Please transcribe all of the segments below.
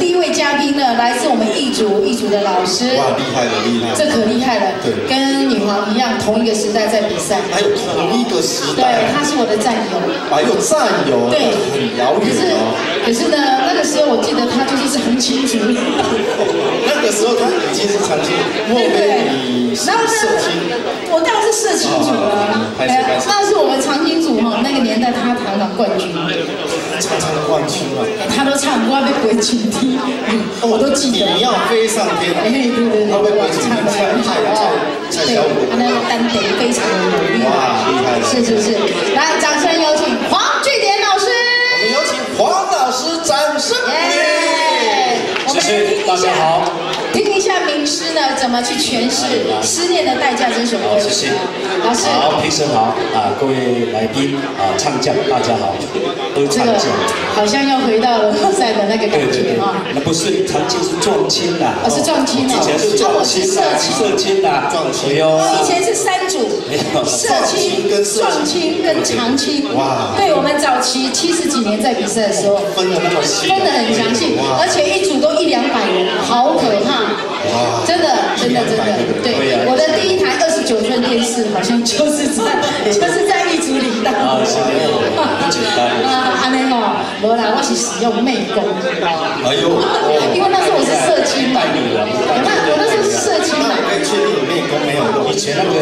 第一位嘉宾呢，来自我们义族义族的老师。哇，厉害了，厉害！这可厉害了。对，跟女皇一样，同一个时代在比赛。还有同一个时代。对，他是我的战友。还有战友。对，很遥远哦。可是呢，那个时候我记得他就是长青组。那个时候他已经是长青，莫非你是社青？我当然是社青组了。那是我们长青组哈，那个年代他堂堂冠军。常常的冠军啊！他都唱过被鬼群踢，我都记得。你要飞上天，哎对对对，他被鬼群踢，太厉害了，太小虎，他那个单腿非常的努力。哇，厉害！是是是，来，掌声有请黄俊典老师。我们有请黄老师，掌声。谢谢，大家好。听一下名师呢怎么去诠释《思念的代价》这首歌。谢谢，老师。好，评审好啊，各位来宾啊，唱将大家好，都唱将。好像要回到了比赛的那个感觉啊。那不是长青是壮青的，我是壮青哦。以前是壮青，色青，色青的壮青哦。以前是三组，色青、壮青跟长青。哇。对我们早期七十几年在比赛的时候，分的那么细，分的很详细，而且一组都一两百人，好可怕。哇，真的，真的，真的，对，我的第一台二十九寸电视好像就是在，就是在啊，是不简单。啊，安尼哦，无啦，我是使用媚功。哎呦，因为那时候我是色青嘛，我那我那时候是社青嘛。可以确定你媚功没有用。以前那个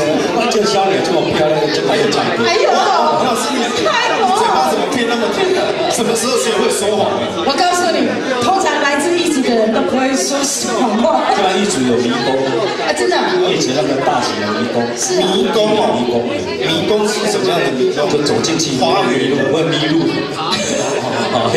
就肖脸这么漂亮，就没有唱歌。还有，老师你太多。嘴巴怎么变那么甜？什么时候学会说谎？我告诉你，通常来自一组的人都不会说谎话。一组有迷宫啊，真的，一直那个大型的迷宫，迷宫哦，迷宫，迷宫是什么样的迷宫？就走进去花园路，会迷路。好，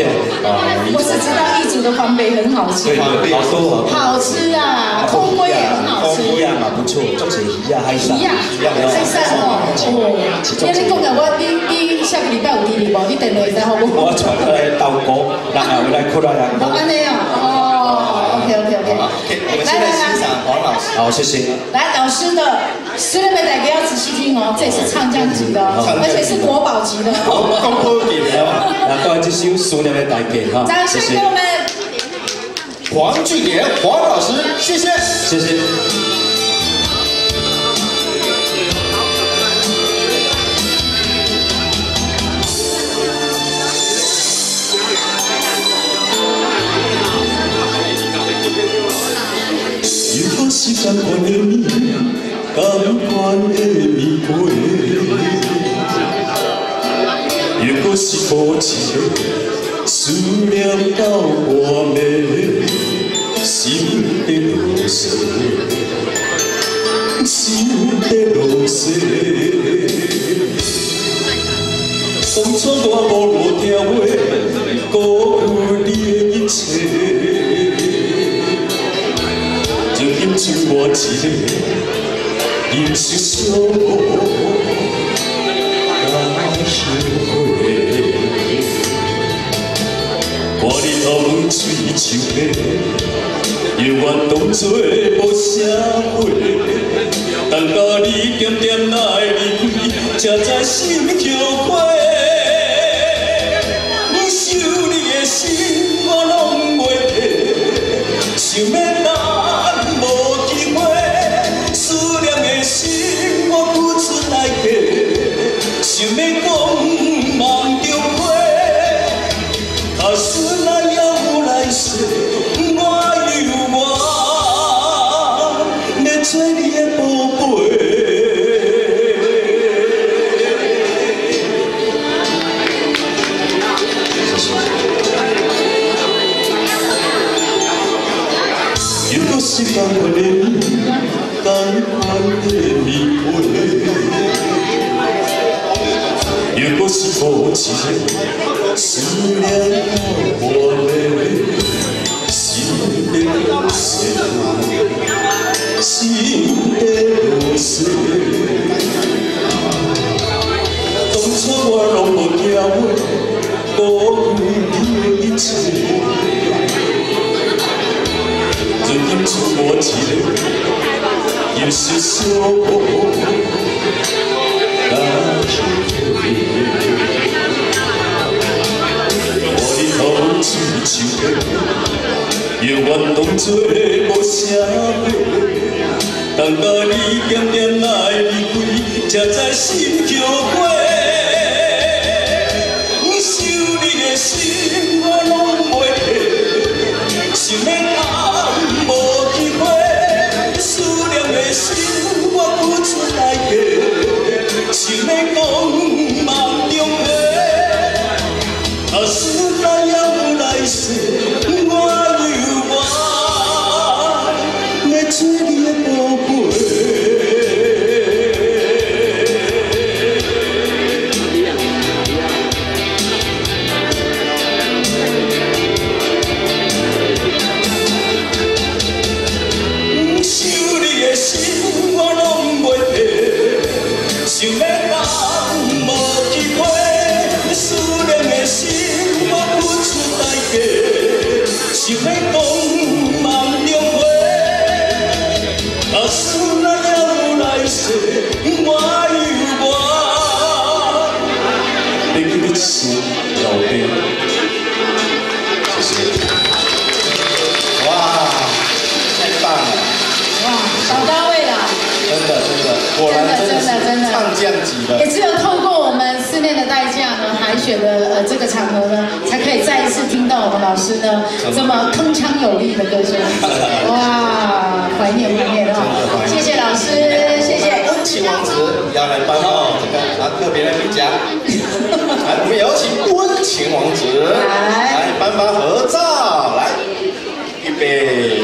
我是知道一组的黄梅很好吃，好多好吃啊，空龟也很好吃，一样嘛，不错，就是一样还是一样，还是哦，哦，今天你讲的我你你下个礼拜有地理无？你电话会使好不？我传来豆果，然后来过来人。安尼哦。来来来，黄老师，好，谢谢。来，老师的《十年没改》，要仔细听哦，这是唱将级的，而且是国宝级的。公布给的哦，那，各位这首《十年没改》哈，掌声给我们黄俊典黄老师，谢谢，谢谢。甘愿的蜜花，又搁是无情思念到半暝，心在落雪，心在落雪。当初我无路听话，辜负你的一切。就我一个人生小无敢后悔。看你头发水像白，永远当作无啥话。等到你点点来离开，才知心就花。又搁是甘愿的你，甘愿的你陪。又搁是无情思念到半暝，心在落雪，心在落雪。当初我拢无听话，辜我一个，又是小无。我的头像白，永远当作无社会。等到你渐渐来离开，才知心叫过。想你的心也只有透过我们思念的代价呢，海选的呃这个场合呢，才可以再一次听到我们老师呢这么铿锵有力的歌声。哇，怀念怀念啊！谢谢老师，谢谢。恭喜王子要来颁哦，这个拿特别的评价。来我们有请温情王子来颁发合照来预备